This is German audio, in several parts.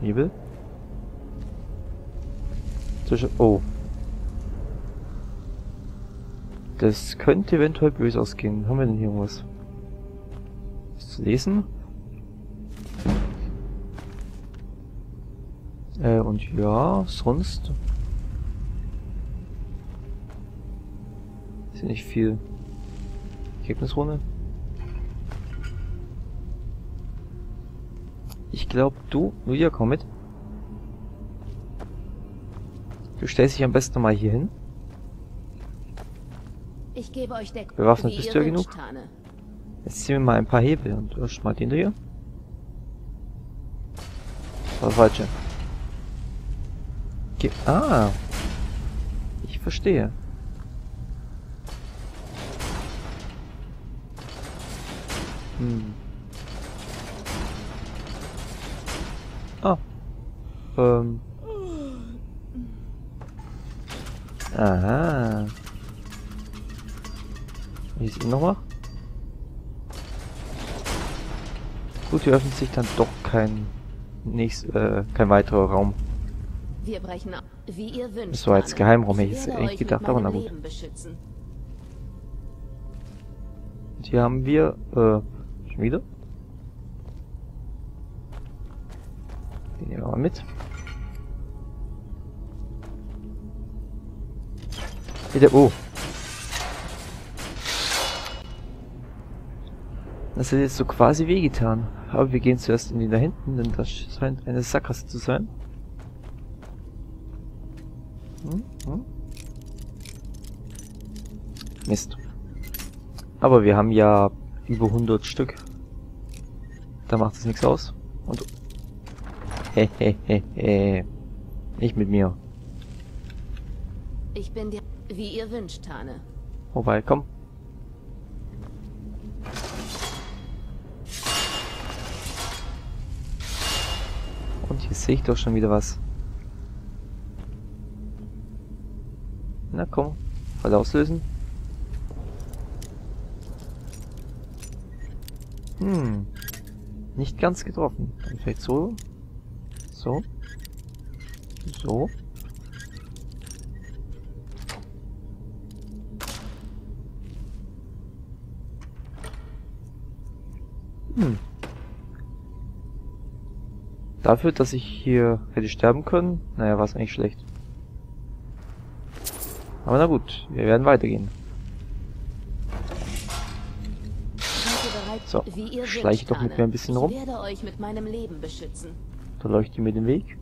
Hebel. Zwischen... Oh. Das könnte eventuell böse ausgehen. Haben wir denn hier irgendwas? Was zu lesen? Äh, und ja, sonst... Ist ja nicht viel. Ergebnisrunde. Glaube, du, Julia, komm mit. Du stellst dich am besten mal hier hin. Ich gebe euch Deckung. Bewaffnet bist du ja genug. Tane. Jetzt ziehen wir mal ein paar Hebel und erst mal den hier. Das war falsche. Ge ah. Ich verstehe. Hm. Ah. Ähm. Aha. Hier ist ihn nochmal. Gut, hier öffnet sich dann doch kein nächst, äh, kein weiterer Raum. Wir brechen ab, wie ihr wünscht. Das war jetzt. Geheimraum, hätte Ich jetzt eigentlich gedacht, aber na gut. Und hier haben wir, äh, schon wieder. Den nehmen wir mal mit. Wieder, oh. Das hat jetzt so quasi wehgetan. Aber wir gehen zuerst in die da hinten, denn das scheint eine Sackgasse zu sein. Hm? Hm? Mist. Aber wir haben ja über 100 Stück. Da macht es nichts aus. Und... Nicht mit mir. Ich bin dir, wie ihr wünscht, Tane. Wobei, komm. Und hier sehe ich doch schon wieder was. Na komm, Fall auslösen. Hm. Nicht ganz getroffen. Dann vielleicht so. So. So. Hm. Dafür, dass ich hier hätte sterben können, naja, war es eigentlich schlecht. Aber na gut, wir werden weitergehen. Bereit, So, schleiche doch mit mir ein bisschen rum. Ich werde euch mit meinem Leben beschützen. Da leuchtet mir den Weg.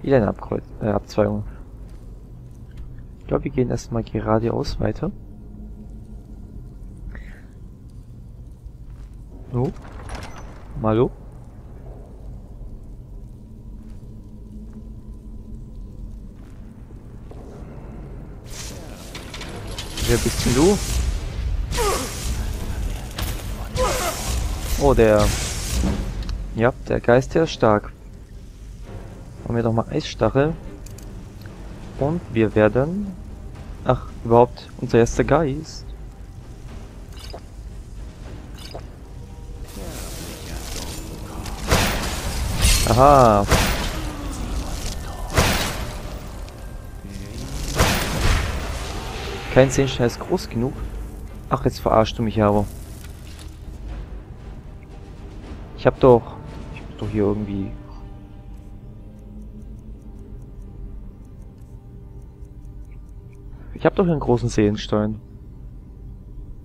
Wieder eine Abkreuz äh, Abzweigung. Ich glaube, wir gehen erstmal geradeaus weiter. Oh. Malo? Wer bist denn du? Oh, der... Ja, der Geist, der ist stark. Machen wir doch mal Eisstachel. Und wir werden... Ach, überhaupt, unser erster Geist. Aha. Kein Zehnstein ist groß genug. Ach, jetzt verarschst du mich aber. Ich hab doch... Ich hab doch hier irgendwie... Ich hab doch hier einen großen Seelenstein.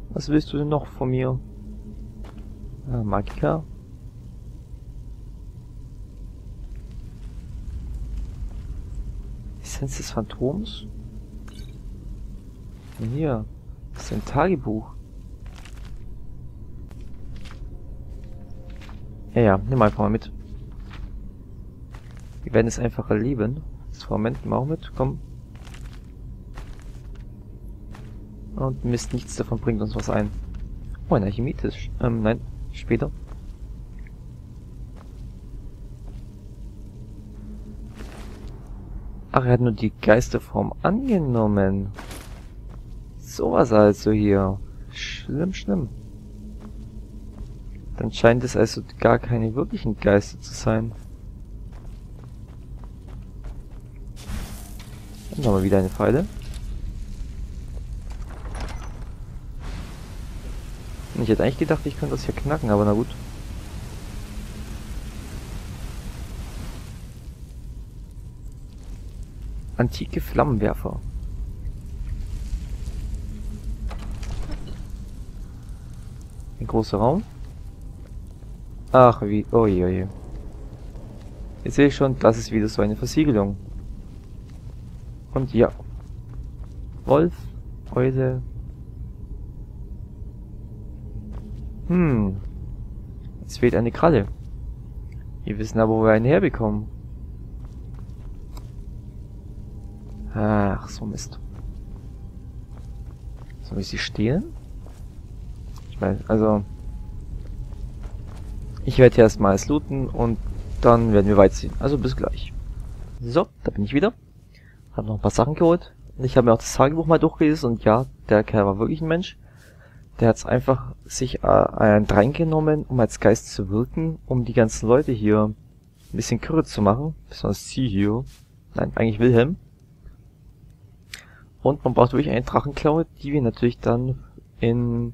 Was willst du denn noch von mir? Ah, Magika. Essenz des Phantoms? Hier. Das ist ein Tagebuch. Ja, ja, nimm einfach mal mit. Wir werden es einfach erleben. Das nehmen wir auch mit. Komm. Und Mist, nichts davon bringt uns was ein. Oh, ein Archimetisch. Ähm, nein, später. Ach, er hat nur die Geisterform angenommen. Sowas also hier. Schlimm, schlimm. Dann scheint es also gar keine wirklichen Geister zu sein. Dann haben wir wieder eine Pfeile. Ich hätte eigentlich gedacht, ich könnte das hier knacken, aber na gut. Antike Flammenwerfer. Ein großer Raum. Ach, wie... Oh je, oh je. Jetzt sehe ich schon, das ist wieder so eine Versiegelung. Und ja. Wolf, Eule. Hm. Es fehlt eine Kralle. Wir wissen aber, wo wir einen herbekommen. Ach, so Mist. Soll ich sie stehlen? Ich meine, also... Ich werde hier erstmal alles looten und dann werden wir weiterziehen. Also bis gleich. So, da bin ich wieder. Hab noch ein paar Sachen geholt. Und ich habe mir auch das Tagebuch mal durchgelesen und ja, der Kerl war wirklich ein Mensch. Der hat einfach sich äh, reingenommen, um als Geist zu wirken, um die ganzen Leute hier ein bisschen kürre zu machen. Besonders sie hier. Nein, eigentlich Wilhelm. Und man braucht wirklich eine Drachenklaue, die wir natürlich dann in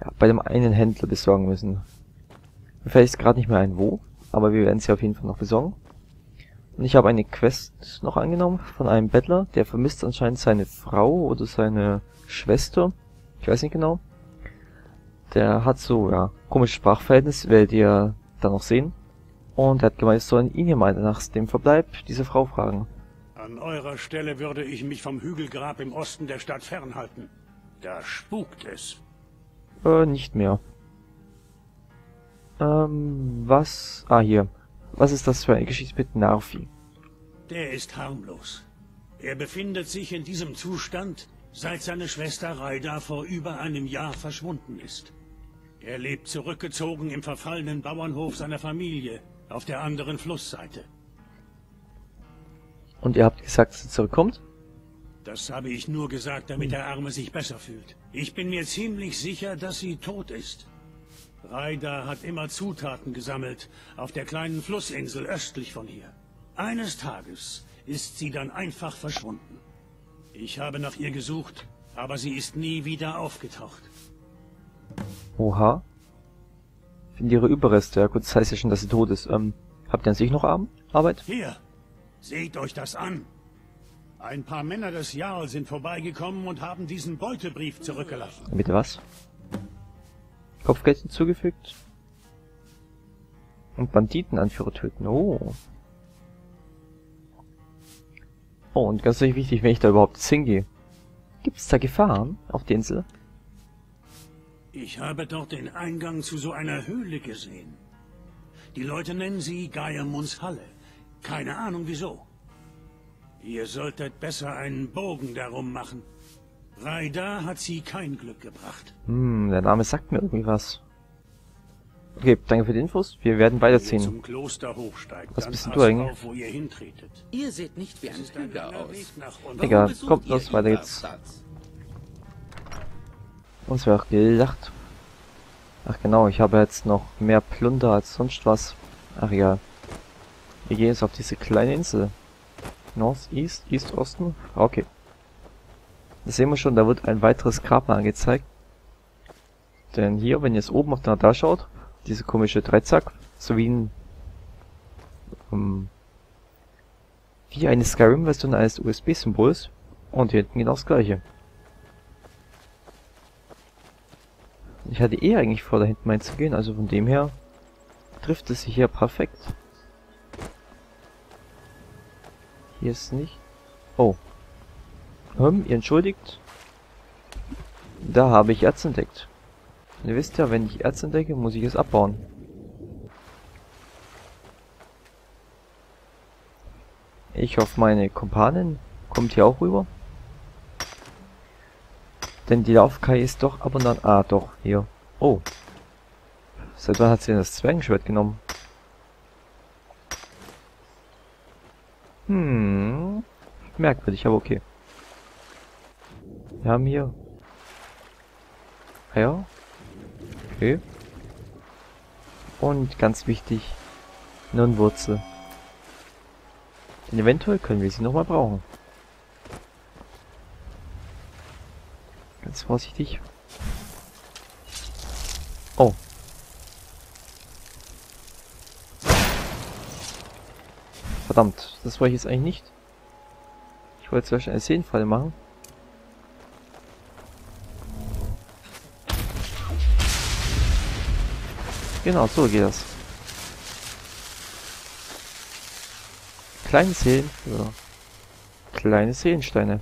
ja, bei dem einen Händler besorgen müssen. Mir fällt jetzt gerade nicht mehr ein wo, aber wir werden sie auf jeden Fall noch besorgen. Und ich habe eine Quest noch angenommen von einem Bettler, der vermisst anscheinend seine Frau oder seine Schwester. Ich weiß nicht genau. Der hat so, ja, komisches Sprachverhältnis, werdet ihr dann noch sehen. Und er hat gemeint, es sollen ihn hier mal nach dem Verbleib dieser Frau fragen. An eurer Stelle würde ich mich vom Hügelgrab im Osten der Stadt fernhalten. Da spukt es. Äh, nicht mehr. Ähm, was? Ah, hier. Was ist das für eine Geschichte mit Narfi? Der ist harmlos. Er befindet sich in diesem Zustand, seit seine Schwester Raida vor über einem Jahr verschwunden ist. Er lebt zurückgezogen im verfallenen Bauernhof seiner Familie, auf der anderen Flussseite. Und ihr habt gesagt, dass er zurückkommt? Das habe ich nur gesagt, damit der Arme sich besser fühlt. Ich bin mir ziemlich sicher, dass sie tot ist. Raida hat immer Zutaten gesammelt, auf der kleinen Flussinsel östlich von hier. Eines Tages ist sie dann einfach verschwunden. Ich habe nach ihr gesucht, aber sie ist nie wieder aufgetaucht. Oha. Finde ihre Überreste. Ja gut, das heißt ja schon, dass sie tot ist. Ähm, habt ihr an sich noch Arbeit? Hier, seht euch das an. Ein paar Männer des Jarl sind vorbeigekommen und haben diesen Beutebrief zurückgelassen. Bitte was? Kopfgeld hinzugefügt. Und Banditenanführer töten. Oh. Oh, und ganz wichtig, wenn ich da überhaupt hingehe. Gibt es da Gefahren auf der Insel? Ich habe dort den Eingang zu so einer Höhle gesehen. Die Leute nennen sie Geiermunds Halle. Keine Ahnung wieso. Ihr solltet besser einen Bogen darum machen. Raida hat sie kein Glück gebracht. Hm, der Name sagt mir irgendwie was. Okay, danke für die Infos. Wir werden weiterziehen. Zum Kloster hochsteigt, Was bist du eigentlich? auf, wo ihr hintretet. Ihr seht nicht wie ein Pilger aus. Egal, kommt los, weiter geht's. Uns wäre auch gelacht. Ach genau, ich habe jetzt noch mehr Plunder als sonst was. Ach egal. Wir gehen jetzt auf diese kleine Insel. North, East, East, Osten? Okay. Das sehen wir schon, da wird ein weiteres Grab mal angezeigt. Denn hier, wenn ihr jetzt oben auf den Radar schaut, diese komische Dreizack, so wie ein, ähm, wie eine Skyrim-Version eines USB-Symbols. Und hier hinten genau das gleiche. Ich hatte eh eigentlich vor, da hinten mal zu gehen, also von dem her trifft es sich hier perfekt. Hier ist nicht. Oh. Hm, ihr entschuldigt. Da habe ich Erz entdeckt. Ihr wisst ja, wenn ich Erz entdecke, muss ich es abbauen. Ich hoffe, meine Kumpanin kommt hier auch rüber. Denn die Laufkai ist doch ab und an... Ah, doch, hier. Oh. Seit wann hat sie denn das Zwergenschwert genommen? Hm. Merkwürdig, aber okay. Wir haben hier... Eier. Okay. Und ganz wichtig, Nirnwurzel. Denn eventuell können wir sie nochmal brauchen. Ganz vorsichtig. Oh. Verdammt, das wollte ich jetzt eigentlich nicht. Ich wollte zum Beispiel eine Seenfalle machen. Genau, so geht das. Kleine Seelen für kleine Seelensteine.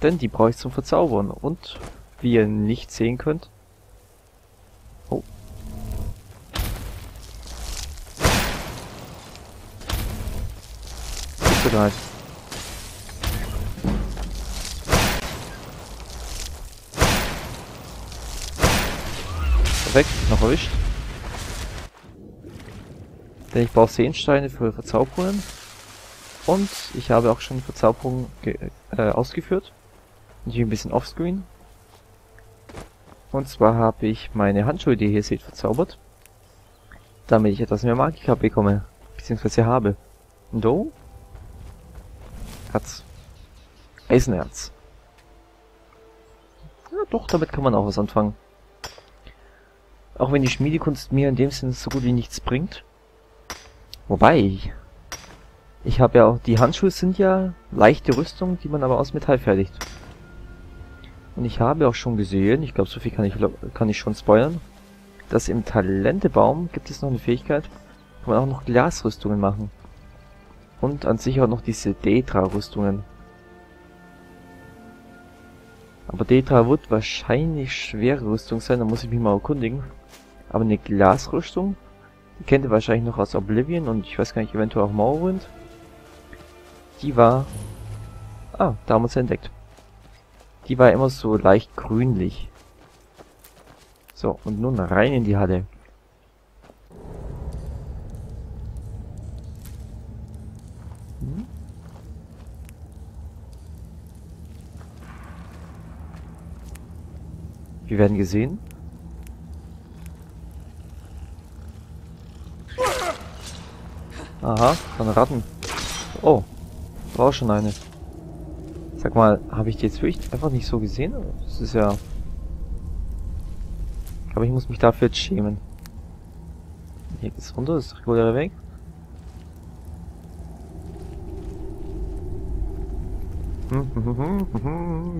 Denn die brauche ich zum Verzaubern. Und, wie ihr nicht sehen könnt... Oh. Bist du bereit? Perfekt, noch erwischt. Denn ich brauche Seensteine für Verzauberungen. Und ich habe auch schon Verzauberungen äh, ausgeführt. Natürlich ein bisschen offscreen. Und zwar habe ich meine Handschuhe, die ihr hier seht, verzaubert. Damit ich etwas mehr Magika bekomme. Beziehungsweise habe. Und oh. Herz. Eisenerz. Ja, doch, damit kann man auch was anfangen. Auch wenn die Schmiedekunst mir in dem Sinne so gut wie nichts bringt. Wobei, ich habe ja auch, die Handschuhe sind ja leichte Rüstung, die man aber aus Metall fertigt. Und ich habe auch schon gesehen, ich glaube so viel kann ich, kann ich schon spoilern, dass im Talentebaum gibt es noch eine Fähigkeit, wo man auch noch Glasrüstungen machen. Und an sich auch noch diese Detra-Rüstungen. Aber Detra wird wahrscheinlich schwere Rüstung sein, da muss ich mich mal erkundigen. Aber eine Glasrüstung, die kennt ihr wahrscheinlich noch aus Oblivion und ich weiß gar nicht, eventuell auch Morrowind. Die war... Ah, da haben wir sie entdeckt. Die war immer so leicht grünlich. So, und nun rein in die Halle. Hm? Wir werden gesehen. Aha, von Ratten. Oh, war auch schon eine. Sag mal, habe ich die jetzt wirklich einfach nicht so gesehen? Das ist ja... Ich glaube, ich muss mich dafür jetzt schämen. Hier geht's runter, das ist der reguläre Weg.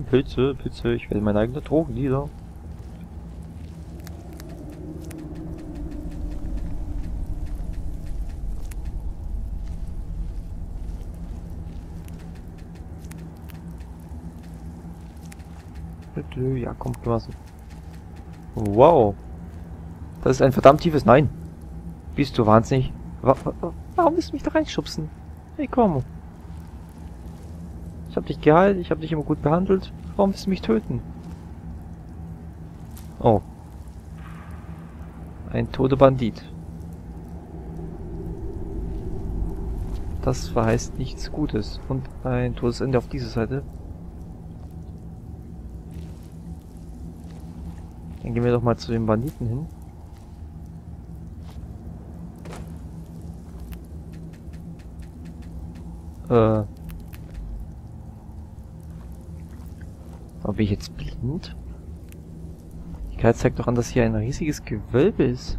Pilze, Pilze, ich werde mein eigener Drogendealer. Ja, komm, geh mal so. Wow. Das ist ein verdammt tiefes Nein. Bist du wahnsinnig? Wa wa warum willst du mich da reinschubsen? Hey, komm. Ich hab dich geheilt, ich hab dich immer gut behandelt. Warum willst du mich töten? Oh. Ein toter Bandit. Das verheißt nichts Gutes. Und ein totes Ende auf dieser Seite. Dann gehen wir doch mal zu den Banditen hin. Äh. Bin ich jetzt blind? Die Karte zeigt doch an, dass hier ein riesiges Gewölbe ist.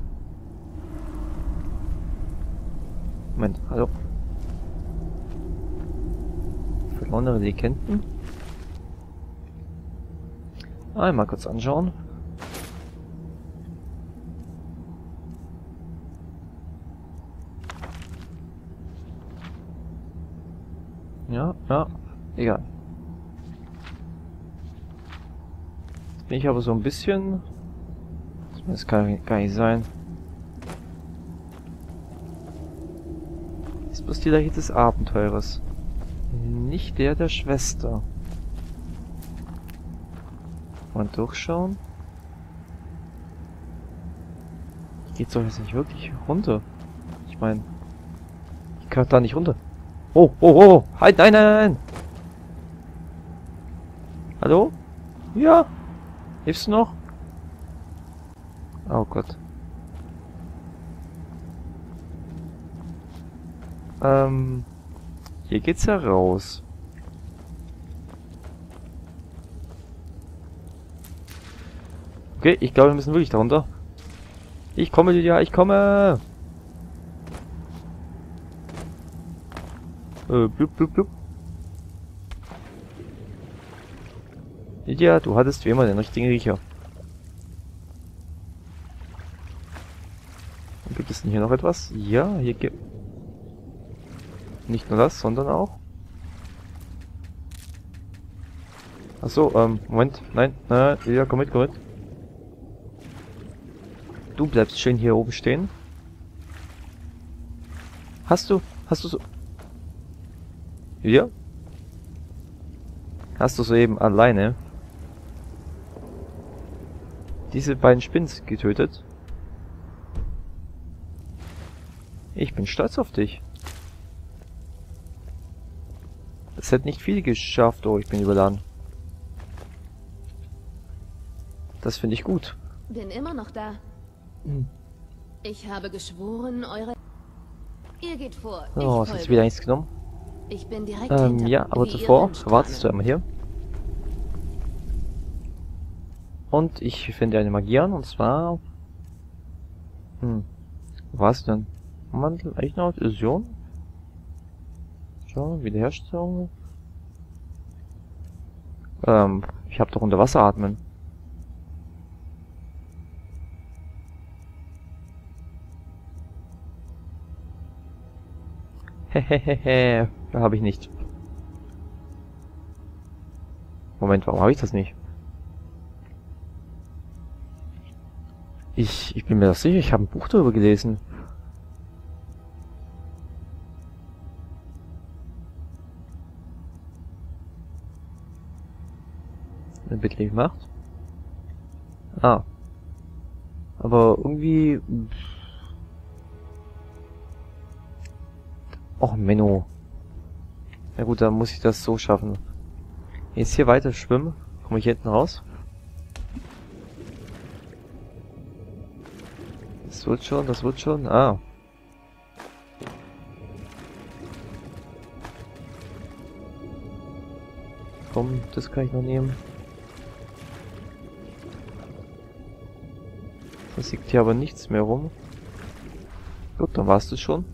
Moment, hallo. Verlorene Legenden. Einmal kurz anschauen. Ja, egal. Jetzt bin ich aber so ein bisschen... Das kann gar nicht sein. Ist bloß die Leiche des Abenteurers. Nicht der der Schwester. Mal durchschauen. Geht doch jetzt nicht wirklich runter. Ich meine, ich kann da nicht runter. Oh, oh, oh. Halt, nein, nein, nein. Hallo? Ja? Hilfst du noch? Oh Gott. Ähm, hier geht's ja raus. Okay, ich glaube, wir müssen wirklich darunter. Ich komme, ja, ich komme! Äh, blub, blub, blub. Lydia, du hattest wie immer den richtigen Riecher. Und gibt es denn hier noch etwas? Ja, hier gibt... Nicht nur das, sondern auch... Achso, ähm, Moment. Nein, nein, Lydia, komm mit, komm mit. Du bleibst schön hier oben stehen. Hast du, hast du so... Ja? Hast du soeben alleine diese beiden Spins getötet? Ich bin stolz auf dich. Es hätte nicht viel geschafft. Oh, ich bin überladen. Das finde ich gut. Bin immer noch da. Hm. Ich habe geschworen, eure... Ihr geht vor. Oh, ich es hat folge. wieder nichts genommen. Ich bin direkt Ähm, hinter. ja, aber zuvor wartest du einmal hier. Und ich finde eine Magie an, und zwar... Hm. Was denn? Mantel, Eichner, Illusion? Schau, Wiederherstellung. Ähm, ich habe doch unter Wasser atmen. Hehehehe, da habe ich nicht. Moment, warum habe ich das nicht? Ich, ich bin mir das sicher, ich habe ein Buch darüber gelesen. Eine Bitly macht. Ah. Aber irgendwie... Och, Menno. Na gut, dann muss ich das so schaffen. Jetzt hier weiter schwimmen. Komme ich hinten raus? Das wird schon, das wird schon. Ah. Komm, das kann ich noch nehmen. Das liegt hier aber nichts mehr rum. Gut, dann war's das schon.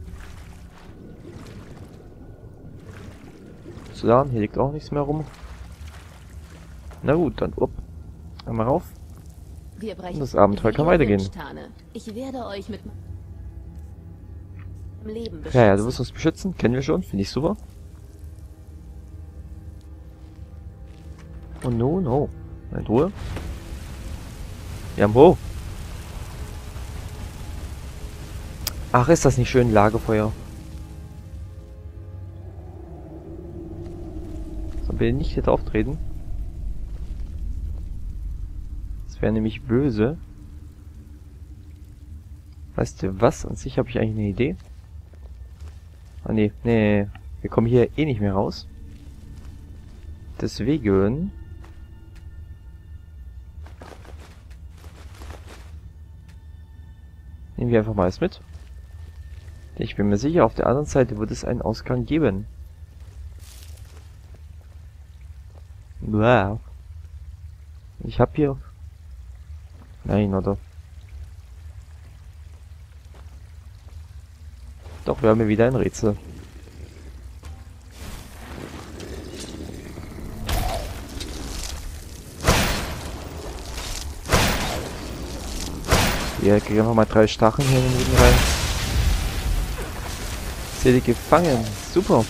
Solan, hier liegt auch nichts mehr rum. Na gut, dann up. Einmal rauf. Wir brechen. Das Abenteuer kann weitergehen. Ja, ja, du wirst uns beschützen. Kennen wir schon. Finde ich super. Oh no, no. In Ruhe. Jambo. Ach, ist das nicht schön, Lagerfeuer. Will nicht hier drauf treten. Das wäre nämlich böse. Weißt du was? An sich habe ich eigentlich eine Idee. Ah nee, nee, wir kommen hier eh nicht mehr raus. Deswegen... Nehmen wir einfach mal alles mit. Ich bin mir sicher, auf der anderen Seite wird es einen Ausgang geben. Wow. Ich hab hier... Nein, oder? Doch, wir haben hier wieder ein Rätsel. Wir kriegen einfach mal drei Stacheln hier in den Rücken rein. Seht ihr gefangen. Super.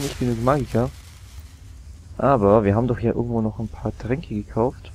Nicht genug Magiker. Aber wir haben doch hier irgendwo noch ein paar Tränke gekauft.